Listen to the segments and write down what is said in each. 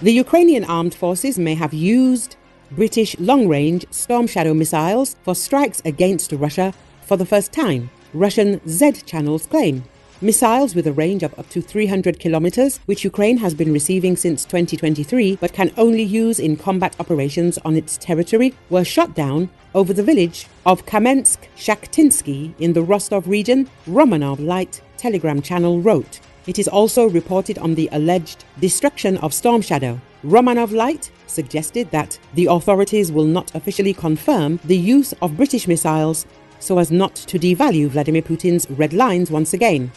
The Ukrainian armed forces may have used British long range Storm Shadow missiles for strikes against Russia for the first time, Russian Z channels claim. Missiles with a range of up to 300 kilometers, which Ukraine has been receiving since 2023 but can only use in combat operations on its territory, were shot down over the village of Kamensk Shakhtinsky in the Rostov region, Romanov Light Telegram channel wrote. It is also reported on the alleged destruction of Storm Shadow. Romanov Light suggested that the authorities will not officially confirm the use of British missiles so as not to devalue Vladimir Putin's red lines once again.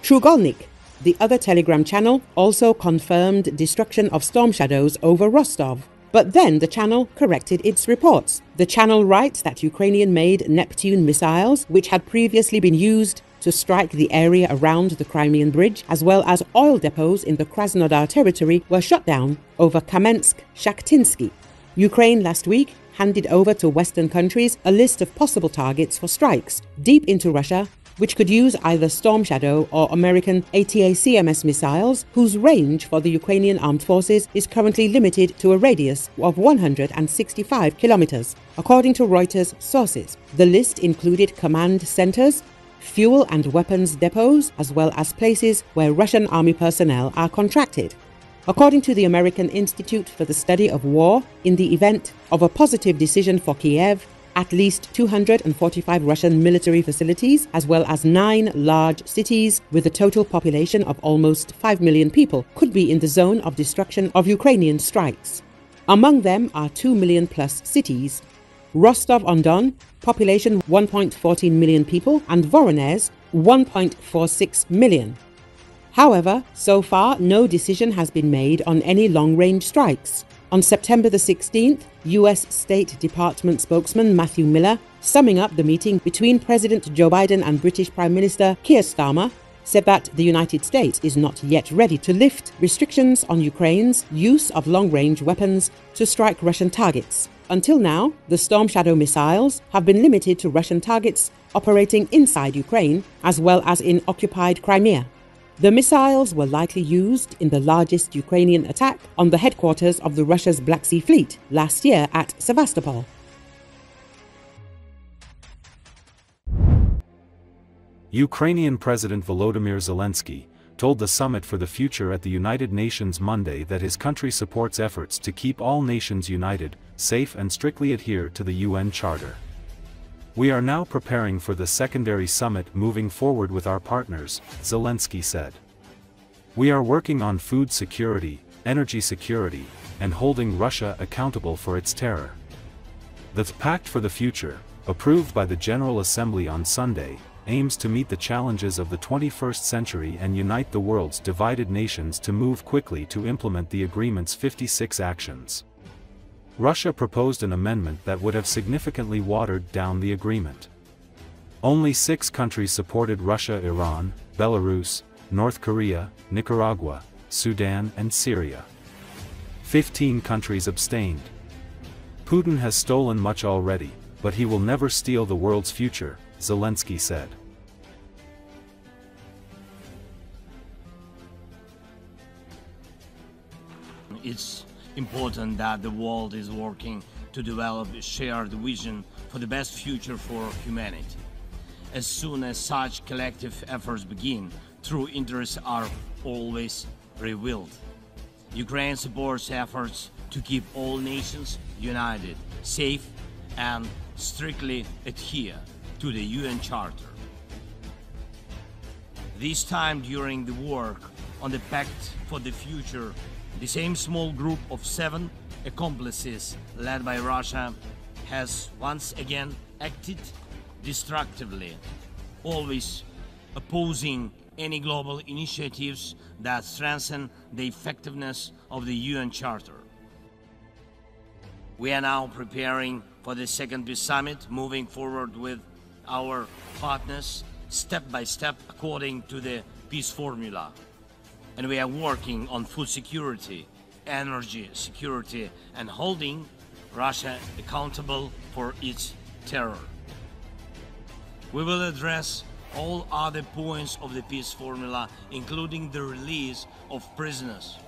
Treugolnik, the other Telegram channel, also confirmed destruction of storm shadows over Rostov. But then the channel corrected its reports. The channel writes that Ukrainian made Neptune missiles, which had previously been used to strike the area around the Crimean Bridge, as well as oil depots in the Krasnodar territory, were shut down over Kamensk Shakhtinsky. Ukraine last week handed over to Western countries a list of possible targets for strikes deep into Russia, which could use either Storm Shadow or American ATACMS missiles, whose range for the Ukrainian armed forces is currently limited to a radius of 165 kilometers. According to Reuters sources, the list included command centers, fuel and weapons depots, as well as places where Russian army personnel are contracted. According to the American Institute for the Study of War, in the event of a positive decision for Kiev, at least 245 Russian military facilities, as well as nine large cities with a total population of almost 5 million people, could be in the zone of destruction of Ukrainian strikes. Among them are 2 million plus cities Rostov on Don, population 1.14 million people, and Voronezh, 1.46 million. However, so far, no decision has been made on any long range strikes. On September the 16th, US State Department spokesman Matthew Miller, summing up the meeting between President Joe Biden and British Prime Minister Keir Starmer, said that the United States is not yet ready to lift restrictions on Ukraine's use of long range weapons to strike Russian targets. Until now, the Storm Shadow missiles have been limited to Russian targets operating inside Ukraine as well as in occupied Crimea. The missiles were likely used in the largest Ukrainian attack on the headquarters of the Russia's Black Sea Fleet last year at Sevastopol. Ukrainian President Volodymyr Zelensky told the Summit for the Future at the United Nations Monday that his country supports efforts to keep all nations united, safe and strictly adhere to the UN Charter. We are now preparing for the secondary summit moving forward with our partners, Zelensky said. We are working on food security, energy security, and holding Russia accountable for its terror. The Pact for the Future, approved by the General Assembly on Sunday, aims to meet the challenges of the 21st century and unite the world's divided nations to move quickly to implement the agreement's 56 actions. Russia proposed an amendment that would have significantly watered down the agreement. Only six countries supported Russia Iran, Belarus, North Korea, Nicaragua, Sudan and Syria. Fifteen countries abstained. Putin has stolen much already, but he will never steal the world's future, Zelensky said. It's important that the world is working to develop a shared vision for the best future for humanity. As soon as such collective efforts begin, true interests are always revealed. Ukraine supports efforts to keep all nations united, safe, and strictly adhere to the UN Charter. This time during the work on the Pact for the Future the same small group of seven accomplices led by Russia has once again acted destructively, always opposing any global initiatives that strengthen the effectiveness of the UN Charter. We are now preparing for the second peace summit, moving forward with our partners step by step according to the peace formula and we are working on food security, energy security, and holding Russia accountable for its terror. We will address all other points of the peace formula, including the release of prisoners.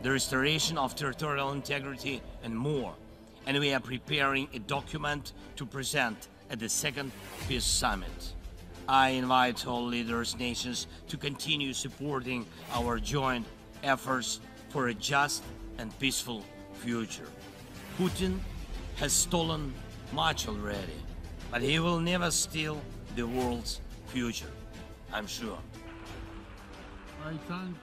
the restoration of territorial integrity, and more. And we are preparing a document to present at the second Peace Summit. I invite all leaders, nations to continue supporting our joint efforts for a just and peaceful future. Putin has stolen much already, but he will never steal the world's future. I'm sure. I thank